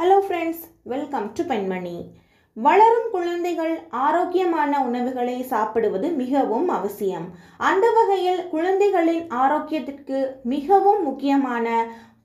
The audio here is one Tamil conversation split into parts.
ஹலோ ஃப்ரெண்ட்ஸ் வெல்கம் டு பெண்மணி வளரும் குழந்தைகள் ஆரோக்கியமான உணவுகளை சாப்பிடுவது மிகவும் அவசியம். அந்த வகையில் குழந்தைகளின் ஆரோக்கியத்திற்கு மிகவும் முக்கியமான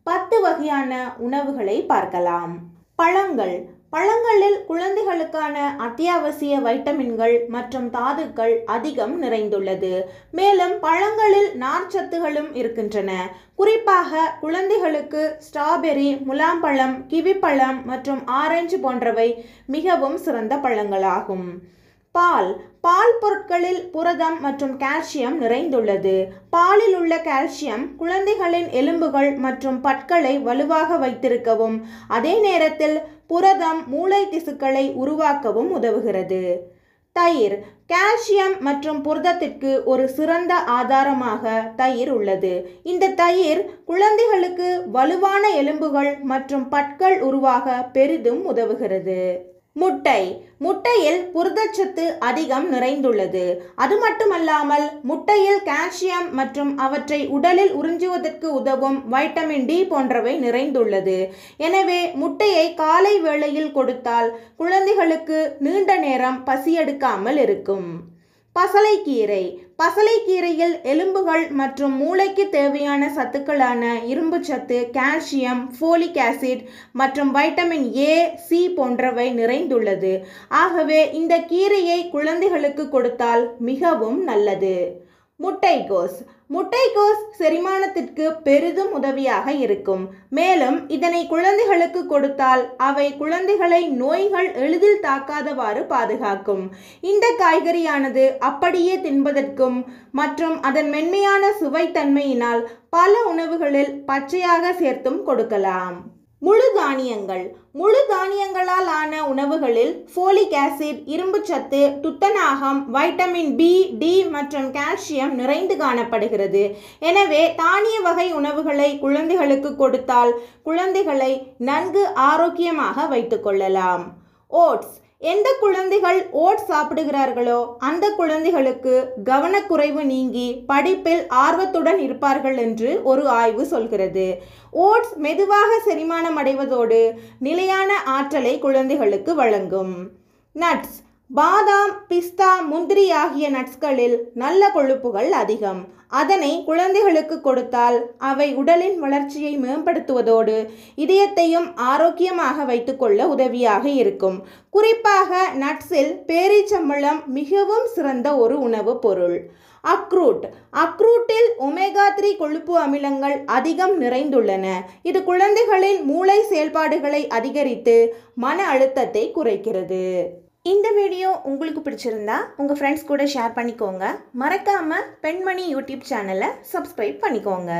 பத்து வகையான உணவுகளை பார்க்கலாம். பழங்கள் பழங்களில் குழந்தைகளுக்கான அத்தியாவசிய வைட்டமின்கள் மற்றும் தாதுக்கள் அதிகம் நிறைந்துள்ளது. மேலும் பழங்களில் நார்ச்சத்துகளும் இருக்கின்றன. குறிப்பாக குழந்தைகளுக்கு ஸ்ட்ராபெரி முலாம்பழம் கிவிப்பழம் மற்றும் ஆரஞ்சு போன்றவை மிகவும் சிறந்த பழங்களாகும். பால் பால் பொருட்களில் புரதம் மற்றும் கால்சியம் நிறைந்துள்ளது. பாலில் உள்ள கால்சியம் குழந்தைகளின் எலும்புகள் மற்றும் பற்களை வலுவாக வைத்திருக்கவும் அதே நேரத்தில் புரதம் மூளை திசுக்களை உருவாக்கவும் உதவுகிறது. தயிர் கால்சியம் மற்றும் புரதத்திற்கு ஒரு சிறந்த ஆதாரமாக தயிர் உள்ளது. இந்த தயிர் குழந்தைகளுக்கு வலுவான எலும்புகள் மற்றும் பற்கள் உருவாக பெரிதும் உதவுகிறது. முட்டை. முட்டையில் புரதச்சத்து அதிகம் நிறைந்துள்ளது. அது மட்டுமல்லாமல் முட்டையில் கால்சியம் மற்றும் அவற்றை உடலில் உறிஞ்சுவதற்கு உதவும் வைட்டமின் டி போன்றவை நிறைந்துள்ளது. எனவே முட்டையை காலை வேளையில் கொடுத்தால் குழந்தைகளுக்கு நீண்ட நேரம் பசியெடுக்காமல் இருக்கும். பசலைக்கீரை. பசலைக்கீரையில் எலும்புகள் மற்றும் மூளைக்கு தேவையான சத்துக்களான இரும்புச்சத்து கால்சியம் ஃபோலிக் ஆசிட் மற்றும் வைட்டமின் ஏ சி போன்றவை நிறைந்துள்ளது. ஆகவே இந்த கீரையை குழந்தைகளுக்கு கொடுத்தால் மிகவும் நல்லது. முட்டைகோஸ். முட்டைகோஸ் செரிமானத்திற்கு பெரிதும் உதவியாக இருக்கும். மேலும் இதனை குழந்தைகளுக்கு கொடுத்தால் அவை குழந்தைகளை நோய்கள் எளிதில் தாக்காதவாறு பாதுகாக்கும். இந்த காய்கறியானது அப்படியே தின்பதற்கும் மற்றும் அதன் மென்மையான சுவைத்தன்மையினால் பல உணவுகளில் பச்சையாக சேர்த்தும் கொடுக்கலாம். முழு தானியங்கள். முழு தானியங்களால் ஆன உணவுகளில் ஃபோலிக் ஆசிட் இரும்புச்சத்து துத்தநாகம் வைட்டமின் பி டி மற்றும் கால்சியம் நிறைந்து காணப்படுகிறது. எனவே தானிய வகை உணவுகளை குழந்தைகளுக்கு கொடுத்தால் குழந்தைகளை நன்கு ஆரோக்கியமாக வைத்துக்கொள்ளலாம் ஓட்ஸ் எந்த குழந்தைகள் ஓட்ஸ் சாப்பிடுகிறார்களோ அந்த குழந்தைகளுக்கு கவனக்குறைவு நீங்கி படிப்பில் ஆர்வத்துடன் இருப்பார்கள் என்று ஒரு ஆய்வு சொல்கிறது. ஓட்ஸ் மெதுவாக செரிமானம் அடைவதோடு நிலையான ஆற்றலை குழந்தைகளுக்கு வழங்கும். நட்ஸ் பாதாம் பிஸ்தா முந்திரி ஆகிய நட்ஸ்களில் நல்ல கொழுப்புகள் அதிகம். அதனை குழந்தைகளுக்கு கொடுத்தால் அவை உடலின் வளர்ச்சியை மேம்படுத்துவதோடு இதயத்தையும் ஆரோக்கியமாக வைத்துக்கொள்ள உதவியாக இருக்கும். குறிப்பாக நட்ஸில் பேரீச்சம்பழம் மிகவும் சிறந்த ஒரு உணவுப் பொருள். அக்ரூட். அக்ரூட்டில் ஒமேகா த்ரீ கொழுப்பு அமிலங்கள் அதிகம் நிறைந்துள்ளன. இது குழந்தைகளின் மூளை செயல்பாடுகளை அதிகரித்து மன அழுத்தத்தை குறைக்கிறது. இந்த வீடியோ உங்களுக்கு பிடிச்சிருந்தா உங்கள் ஃப்ரெண்ட்ஸ் கூட ஷேர் பண்ணிக்கோங்க. மறக்காமல் பெண்மணி யூடியூப் சேனலை சப்ஸ்கிரைப் பண்ணிக்கோங்க.